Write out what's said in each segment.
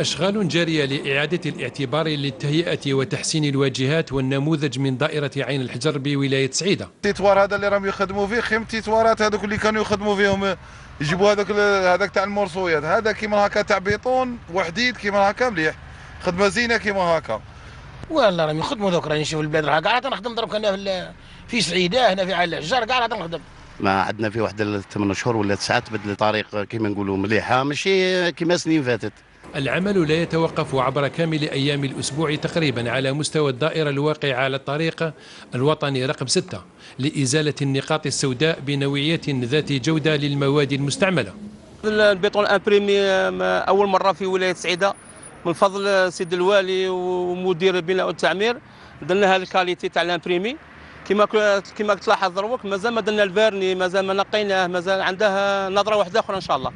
أشغال جارية لإعادة الاعتبار للتهيئة وتحسين الواجهات والنموذج من دائرة عين الحجر بولاية سعيدة. التطوار هذا اللي راهم يخدموا فيه خيم التطوارات هذوك اللي كانوا يخدموا فيهم يجيبوا هذاك هذاك تاع المرصويات هذا كيما هكا تاع بيطون وحديد كيما هكا مليح. خدمة زينة كيما هكا. والله راهم يخدموا دوك راني نشوف البلاد راه كاع نخدم درك هنا في في سعيدة هنا في عين الحجر كاع نخدم. ما عندنا في واحد ثمان شهور ولا تسعة تبدل طريق كيما نقولوا مليحة ماشي كيما سنين فاتت. العمل لا يتوقف عبر كامل أيام الأسبوع تقريبا على مستوى الدائرة الواقعة على الطريق الوطني رقم 6 لإزالة النقاط السوداء بنوعية ذات جودة للمواد المستعملة. ال béton imprimé أول مرة في ولاية سعيدة. من فضل سيد الوالي ومدير البناء والتعمير درنا ال qualité تاع ال imprimé كما كما تلاحظ دروك مازال ما درنا ال vernis مازال ما نقيناه مازال عنده نظرة واحدة أخرى إن شاء الله.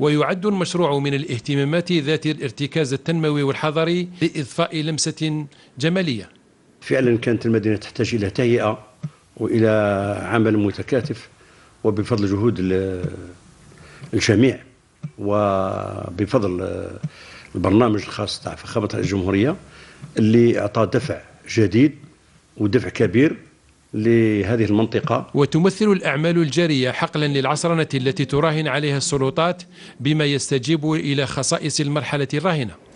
ويعد المشروع من الاهتمامات ذات الارتكاز التنموي والحضري لإضفاء لمسة جمالية. فعلا كانت المدينة تحتاج إلى تهيئة وإلى عمل متكاتف وبفضل جهود الجميع وبفضل البرنامج الخاص تاع فخامة الجمهورية اللي أعطى دفع جديد ودفع كبير لهذه المنطقة. وتمثل الأعمال الجارية حقلا للعصرنة التي تراهن عليها السلطات بما يستجيب إلى خصائص المرحلة الراهنة.